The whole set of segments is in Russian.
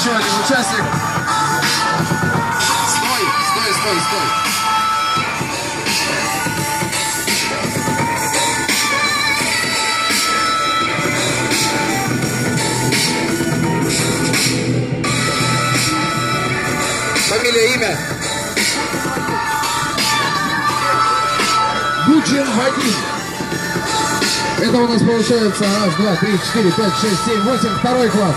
еще один участник. Стой, стой, стой, стой. Фамилия, имя? Бучин Вадим. Это у нас получается раз, два, три, четыре, пять, шесть, семь, восемь. Второй класс.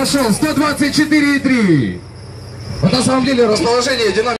пошел. 124,3. Вот на самом деле расположение динамики.